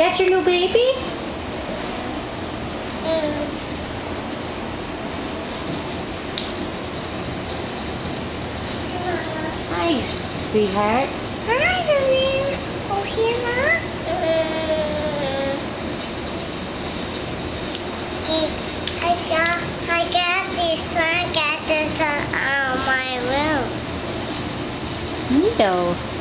Got your new baby? Hi, sweetheart. Hi, darling. Okay oh, ma. I got, I got this sun got this uh, on uh, my room. Neato.